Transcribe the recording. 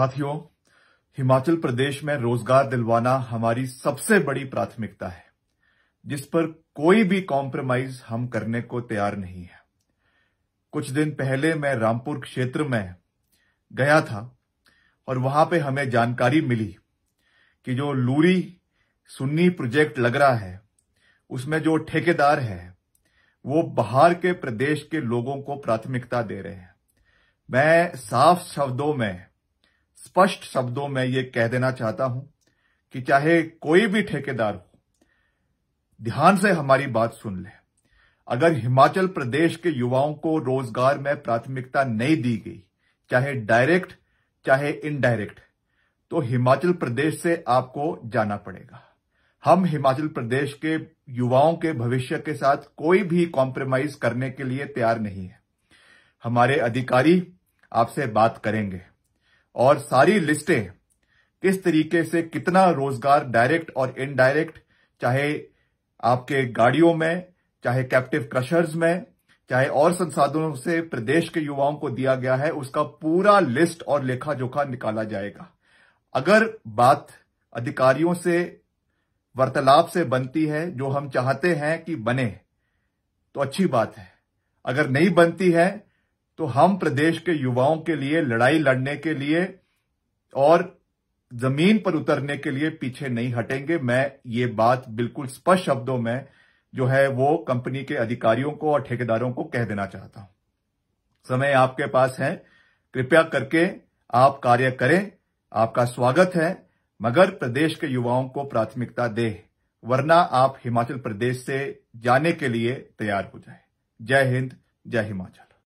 साथियों, हिमाचल प्रदेश में रोज़गार दिलवाना हमारी सबसे बड़ी प्राथमिकता है, जिस पर कोई भी कॉम्प्रोमाइज हम करने को तैयार नहीं है। कुछ दिन पहले मैं रामपुर क्षेत्र में गया था और वहाँ पे हमें जानकारी मिली कि जो लूरी सुन्नी प्रोजेक्ट लग रहा है, उसमें जो ठेकेदार है, वो बाहर के प्रदेश के लोगों को प्राथमिकता दे रहे हैं। मैं साफ़ शब्दों में स्पष्ट शब्दों में ये कह देना चाहता हूँ कि चाहे कोई भी ठेकेदार हो, ध्यान से हमारी बात सुन ले। अगर हिमाचल प्रदेश के युवाओं को रोज़गार में प्राथमिकता नहीं दी गई, चाहे डायरेक्ट, चाहे इनडायरेक्ट तो हिमाचल प्रदेश से आपको जाना पड़ेगा। हम हिमाचल प्रदेश के युवाओं के भविष्य के साथ कोई भी कॉम्प्रोमाइज करने के लिए तैयार नहीं है। हमारे अधिकारी आपसे बात करेंगे। और सारी लिस्टें किस तरीके से कितना रोज़गार डायरेक्ट और इनडायरेक्ट, चाहे आपके गाड़ियों में, चाहे कैप्टिव क्रशर्स में, चाहे और संसाधनों से प्रदेश के युवाओं को दिया गया है, उसका पूरा लिस्ट और लेखा जोखा निकाला जाएगा। अगर बात अधिकारियों से, वार्तालाप से बनती है, जो हम चाहते हैं कि बने तो अच्छी बात है। अगर नहीं बनती है तो हम प्रदेश के युवाओं के लिए, लड़ाई लड़ने के लिए और ज़मीन पर उतरने के लिए पीछे नहीं हटेंगे। मैं ये बात बिल्कुल स्पष्ट शब्दों में जो है वो कंपनी के अधिकारियों को और ठेकेदारों को कह देना चाहता हूँ। समय आपके पास है। कृपया करके आप कार्य करें। आपका स्वागत है। मगर प्रदेश के युवाओं को प्राथमिकता दे, वरना आप हिमाचल प्रदेश से जाने के लिए तैयार हो जाए। जय हिंद, जय हिमाचल।